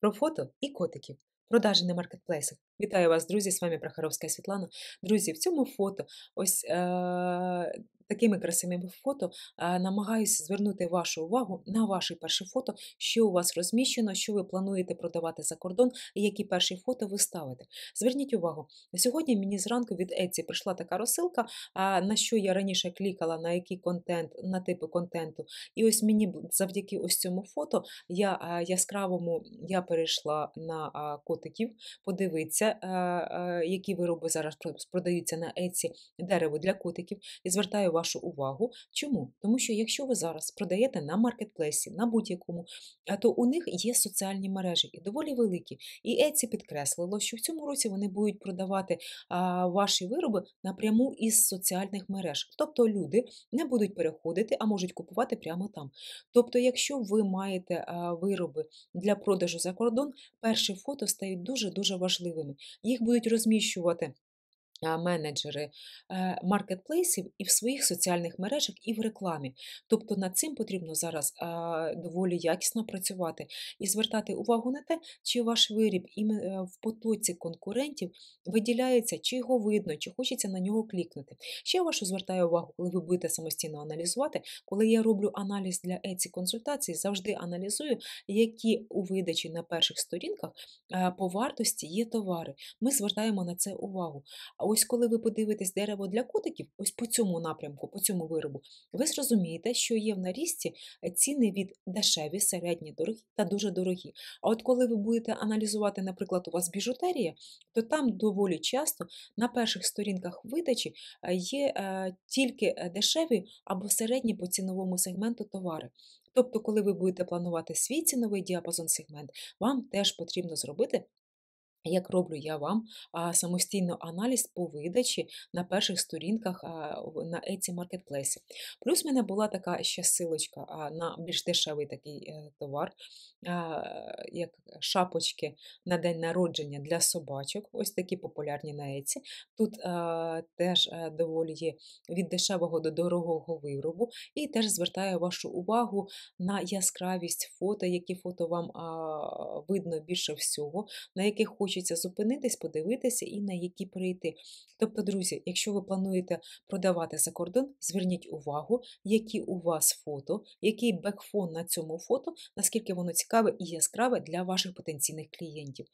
про фото і котиків. Продажі на маркетплейсах. Вітаю вас, друзі! З вами Прохоровська Світлана. Друзі, в цьому фото ось е- такими красивими фото намагаюся звернути вашу увагу на ваше перше фото, що у вас розміщено, що ви плануєте продавати за кордон і які перші фото ви ставите. Зверніть увагу, сьогодні мені зранку від Etsy прийшла така розсилка, на що я раніше клікала, на який контент, на типи контенту. І ось мені завдяки ось цьому фото я яскравому я перейшла на котиків, подивитися, які вироби зараз продаються на Etsy, дерево для котиків, і звертаю вашу увагу. Чому? Тому що якщо ви зараз продаєте на маркетплейсі, на будь-якому, то у них є соціальні мережі і доволі великі. І Etsy підкреслило, що в цьому році вони будуть продавати ваші вироби напряму із соціальних мереж. Тобто люди не будуть переходити, а можуть купувати прямо там. Тобто, якщо ви маєте вироби для продажу за кордон, перші фото стають дуже-дуже важливими. Їх будуть розміщувати менеджери е, маркетплейсів і в своїх соціальних мережах, і в рекламі. Тобто над цим потрібно зараз доволі якісно працювати і звертати увагу на те, чи ваш виріб е, в потоці конкурентів виділяється, чи його видно, чи хочеться на нього клікнути. Ще вашу звертаю увагу, коли ви будете самостійно аналізувати, коли я роблю аналіз для еці консультацій, завжди аналізую, які у видачі на перших сторінках по вартості є товари. Ми звертаємо на це увагу ось коли ви подивитесь дерево для котиків, ось по цьому напрямку, по цьому виробу, ви зрозумієте, що є в нарізці е, ціни від дешеві, середні, дорогі та дуже дорогі. А от коли ви будете аналізувати, наприклад, у вас біжутерія, то там доволі часто на перших сторінках видачі е, є е, тільки дешеві або середні по ціновому сегменту товари. Тобто, коли ви будете планувати свій ціновий діапазон сегмент, вам теж потрібно зробити як роблю я вам самостійно аналіз по видачі на перших сторінках на Etsy Marketplace. Плюс в мене була така ще силочка на більш дешевий такий е, товар, як шапочки на день народження для собачок, ось такі популярні на Etsy. Тут теж е, доволі є від дешевого до дорогого виробу, і теж звертаю вашу увагу на яскравість фото, які фото вам видно більше всього, на яких хочете хочеться зупинитись, подивитися і на які прийти. Тобто, друзі, якщо ви плануєте продавати за кордон, зверніть увагу, які у вас фото, який бекфон на цьому фото, наскільки воно цікаве і яскраве для ваших потенційних клієнтів.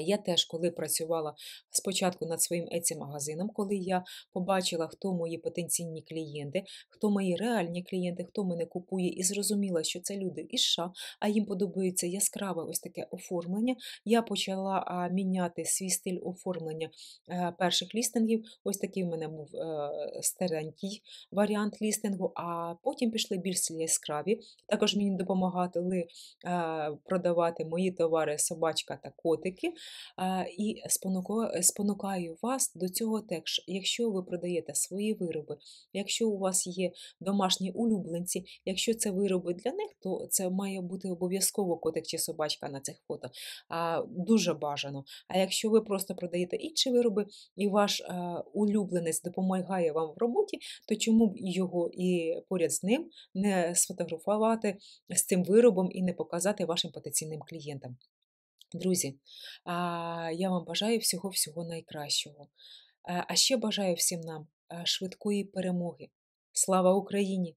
Я теж, коли працювала спочатку над своїм еці магазином, коли я побачила, хто мої потенційні клієнти, хто мої реальні клієнти, хто мене купує, і зрозуміла, що це люди із США, а їм подобається яскраве ось таке оформлення. Я почала міняти свій стиль оформлення е, перших лістингів. Ось такий в мене був е, старенький варіант лістингу, а потім пішли більш яскраві. Також мені допомагали е, продавати мої товари собачка та котики ринки і спонукаю вас до цього теж, якщо ви продаєте свої вироби, якщо у вас є домашні улюбленці, якщо це вироби для них, то це має бути обов'язково котик чи собачка на цих фото. Дуже бажано. А якщо ви просто продаєте інші вироби, і ваш улюбленець допомагає вам в роботі, то чому б його і поряд з ним не сфотографувати з цим виробом і не показати вашим потенційним клієнтам? Друзі, я вам бажаю всього-всього найкращого. А ще бажаю всім нам швидкої перемоги. Слава Україні!